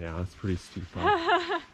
Yeah, that's pretty steep.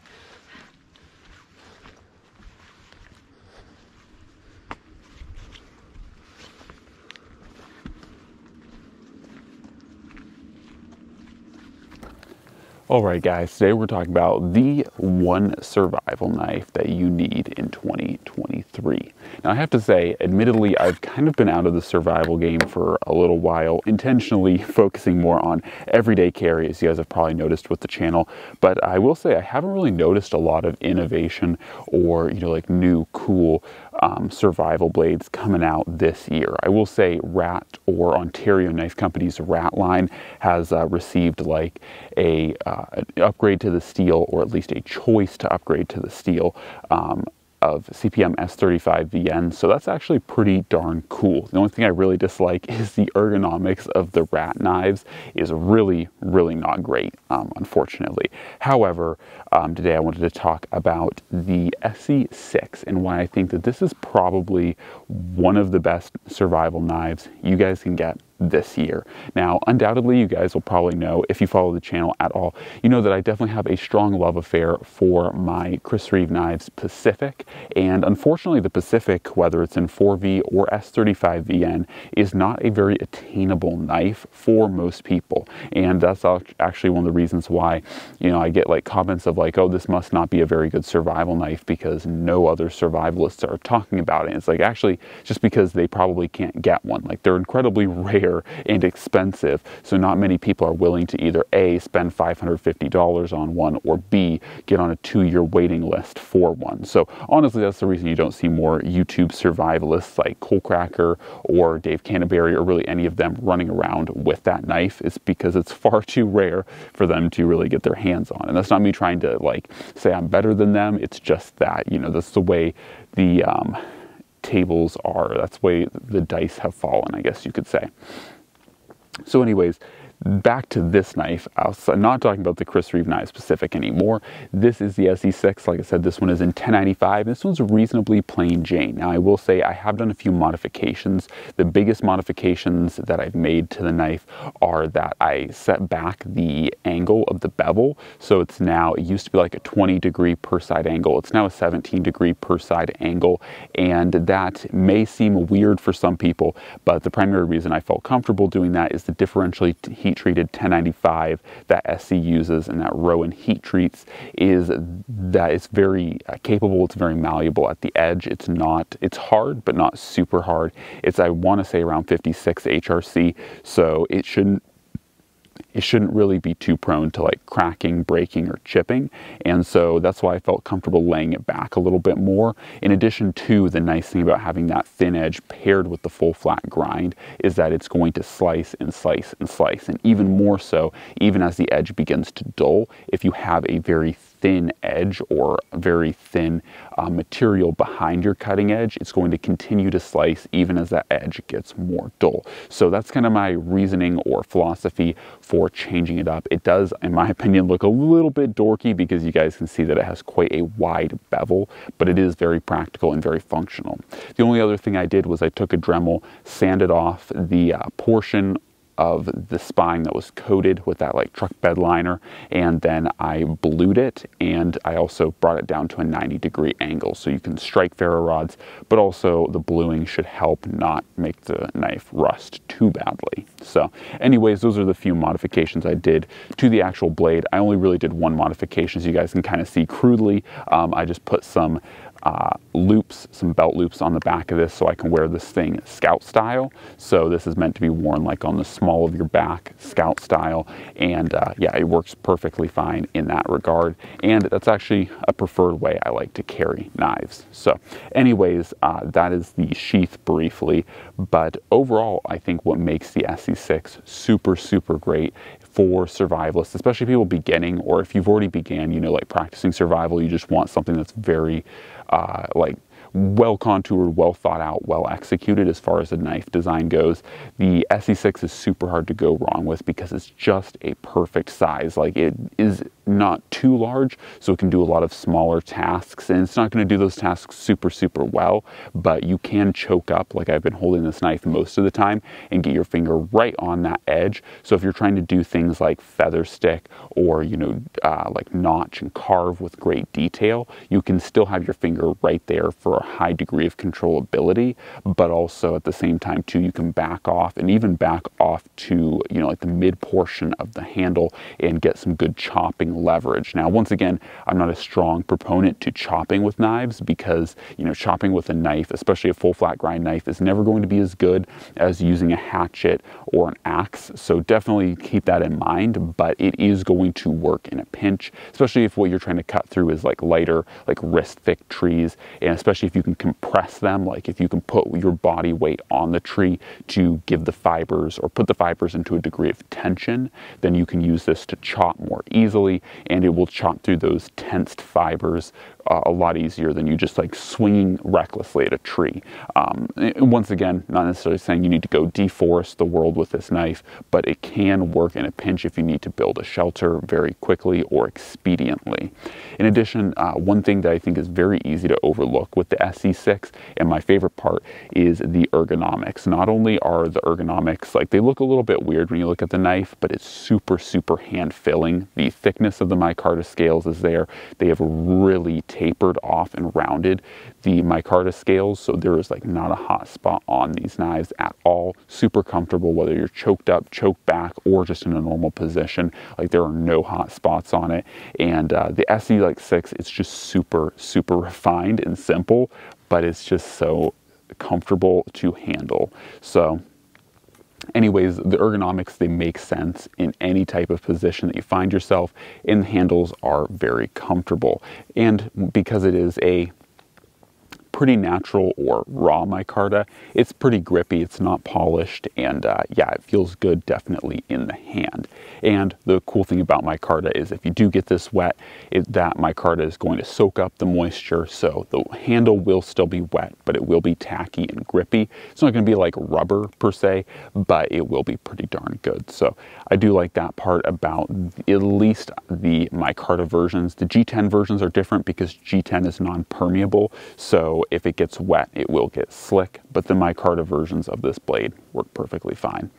All right, guys, today we're talking about the one survival knife that you need in 2023. Now, I have to say, admittedly, I've kind of been out of the survival game for a little while, intentionally focusing more on everyday carry, as you guys have probably noticed with the channel. But I will say, I haven't really noticed a lot of innovation or, you know, like new cool um, survival blades coming out this year. I will say, Rat or Ontario Knife Company's Rat line has uh, received like a uh, upgrade to the steel, or at least a choice to upgrade to the steel. Um, of CPM S35VN, so that's actually pretty darn cool. The only thing I really dislike is the ergonomics of the rat knives is really, really not great, um, unfortunately. However, um, today I wanted to talk about the ESEE-6 and why I think that this is probably one of the best survival knives you guys can get this year. Now, undoubtedly, you guys will probably know if you follow the channel at all, you know that I definitely have a strong love affair for my Chris Reeve knives Pacific. And unfortunately, the Pacific, whether it's in 4V or S35VN, is not a very attainable knife for most people. And that's actually one of the reasons why, you know, I get like comments of like, oh, this must not be a very good survival knife because no other survivalists are talking about it. And it's like actually just because they probably can't get one. Like they're incredibly rare rare and expensive. So not many people are willing to either A, spend $550 on one, or B, get on a two-year waiting list for one. So honestly, that's the reason you don't see more YouTube survivalists like Coalcracker or Dave Canterbury or really any of them running around with that knife. It's because it's far too rare for them to really get their hands on. And that's not me trying to like say I'm better than them. It's just that, you know, that's the way the um, tables are. That's the way the dice have fallen, I guess you could say. So anyways, back to this knife. I'm not talking about the Chris Reeve knives Pacific anymore. This is the ESEE-6. Like I said, this one is in 1095. This one's reasonably plain Jane. Now, I will say I have done a few modifications. The biggest modifications that I've made to the knife are that I set back the angle of the bevel. So it's now, it used to be like a 20 degree per side angle. It's now a 17 degree per side angle. And that may seem weird for some people, but the primary reason I felt comfortable doing that is the differentially heat heat treated 1095 that ESEE uses and that Rowen heat treats is that it's very uh, capable, it's very malleable at the edge. It's not, it's hard, but not super hard. It's, I want to say around 56 HRC, so it shouldn't it shouldn't really be too prone to like cracking, breaking, or chipping. And so that's why I felt comfortable laying it back a little bit more. In addition to the nice thing about having that thin edge paired with the full flat grind is that it's going to slice and slice and slice. And even more so, even as the edge begins to dull, if you have a very thin edge or very thin uh, material behind your cutting edge, it's going to continue to slice even as that edge gets more dull. So that's kind of my reasoning or philosophy for changing it up. It does, in my opinion, look a little bit dorky because you guys can see that it has quite a wide bevel, but it is very practical and very functional. The only other thing I did was I took a Dremel, sanded off the uh, portion of the spine that was coated with that like truck bed liner and then I blued it and I also brought it down to a 90 degree angle so you can strike ferro rods but also the bluing should help not make the knife rust too badly. So anyways those are the few modifications I did to the actual blade. I only really did one modification as you guys can kind of see crudely. Um, I just put some uh, loops, some belt loops on the back of this so I can wear this thing scout style. So this is meant to be worn like on the small of your back, scout style. And uh, yeah, it works perfectly fine in that regard. And that's actually a preferred way I like to carry knives. So anyways, uh, that is the sheath briefly. But overall, I think what makes the ESEE-6 super, super great for survivalists, especially people beginning, or if you've already began, you know, like practicing survival, you just want something that's very uh, like well contoured, well thought out, well executed as far as the knife design goes. The ESEE-6 is super hard to go wrong with because it's just a perfect size. Like it is not too large, so it can do a lot of smaller tasks. And it's not going to do those tasks super, super well, but you can choke up, like I've been holding this knife most of the time, and get your finger right on that edge. So if you're trying to do things like feather stick or, you know, uh, like notch and carve with great detail, you can still have your finger right there for a high degree of controllability, but also at the same time, too, you can back off and even back off to, you know, like the mid portion of the handle and get some good chopping leverage. Now, once again, I'm not a strong proponent to chopping with knives because, you know, chopping with a knife, especially a full flat grind knife, is never going to be as good as using a hatchet or an axe. So definitely keep that in mind, but it is going to work in a pinch, especially if what you're trying to cut through is like lighter, like wrist thick trees, and especially if you can compress them, like if you can put your body weight on the tree to give the fibers or put the fibers into a degree of tension, then you can use this to chop more easily and it will chop through those tensed fibers uh, a lot easier than you just like swinging recklessly at a tree. Um, once again, not necessarily saying you need to go deforest the world with this knife, but it can work in a pinch if you need to build a shelter very quickly or expediently. In addition, uh, one thing that I think is very easy to overlook with the ESEE-6, and my favorite part, is the ergonomics. Not only are the ergonomics like they look a little bit weird when you look at the knife, but it's super, super hand filling. The thickness of the micarta scales is there. They have a really tapered off and rounded the micarta scales so there is like not a hot spot on these knives at all. Super comfortable whether you're choked up choked back or just in a normal position. Like there are no hot spots on it. And uh, the se like 6 it's just super super refined and simple but it's just so comfortable to handle. So anyways, the ergonomics, they make sense in any type of position that you find yourself, and the handles are very comfortable. And because it is a pretty natural or raw micarta. It's pretty grippy, it's not polished, and uh, yeah, it feels good definitely in the hand. And the cool thing about micarta is if you do get this wet, it, that micarta is going to soak up the moisture, so the handle will still be wet, but it will be tacky and grippy. It's not going to be like rubber per se, but it will be pretty darn good. So I do like that part about at least the micarta versions. The G10 versions are different because G10 is non-permeable, so if it gets wet, it will get slick, but the micarta versions of this blade work perfectly fine.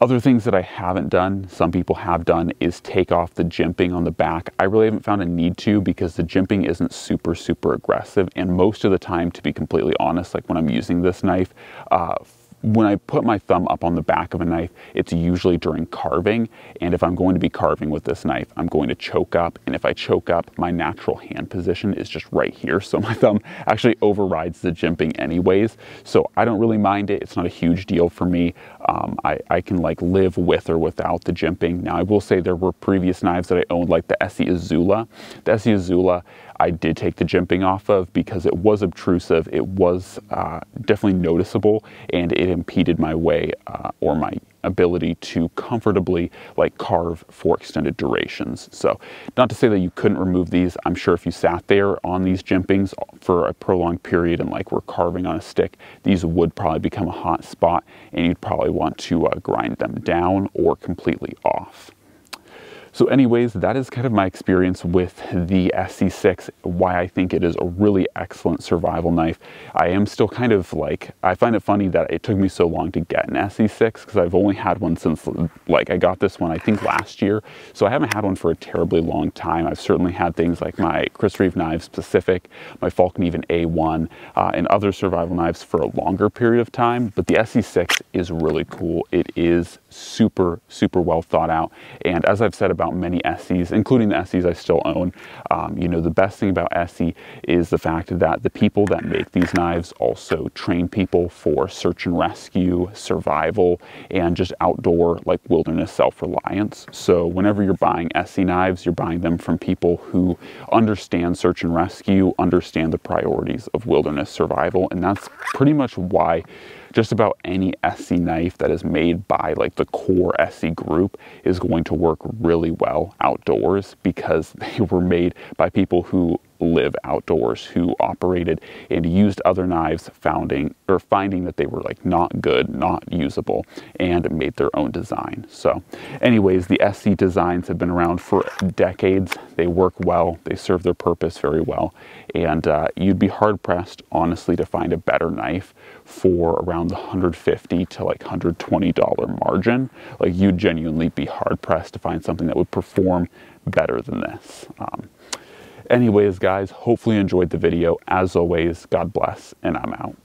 Other things that I haven't done, some people have done, is take off the jimping on the back. I really haven't found a need to because the jimping isn't super, super aggressive. And most of the time, to be completely honest, like when I'm using this knife, uh, when I put my thumb up on the back of a knife, it's usually during carving. And if I'm going to be carving with this knife, I'm going to choke up. And if I choke up, my natural hand position is just right here. So my thumb actually overrides the jimping anyways. So I don't really mind it. It's not a huge deal for me. Um, I, I can like live with or without the jimping. Now I will say there were previous knives that I owned like the ESEE Izula. The ESEE Izula I did take the jimping off of because it was obtrusive. It was uh, definitely noticeable and it impeded my way uh, or my ability to comfortably like carve for extended durations. So not to say that you couldn't remove these. I'm sure if you sat there on these jimpings for a prolonged period and like we're carving on a stick, these would probably become a hot spot and you'd probably want to uh, grind them down or completely off. So anyways, that is kind of my experience with the ESEE-6, why I think it is a really excellent survival knife. I am still kind of like, I find it funny that it took me so long to get an ESEE-6 because I've only had one since, like I got this one I think last year. So I haven't had one for a terribly long time. I've certainly had things like my Chris Reeve Knives Pacific, my Fallkniven A1, uh, and other survival knives for a longer period of time. But the ESEE-6 is really cool. It is super, super well thought out. And as I've said about many ESEEs, including the ESEEs I still own, um, you know, the best thing about ESEE is the fact that the people that make these knives also train people for search and rescue, survival, and just outdoor, like wilderness self-reliance. So whenever you're buying ESEE knives, you're buying them from people who understand search and rescue, understand the priorities of wilderness survival, and that's pretty much why just about any ESEE knife that is made by like the core ESEE group is going to work really well outdoors because they were made by people who live outdoors who operated and used other knives founding or finding that they were like not good, not usable, and made their own design. So anyways, the ESEE designs have been around for decades. They work well, they serve their purpose very well, and uh, you'd be hard pressed, honestly, to find a better knife for around the 150 to like 120 dollar margin. Like you'd genuinely be hard pressed to find something that would perform better than this. Um, anyways, guys, hopefully you enjoyed the video. As always, God bless, and I'm out.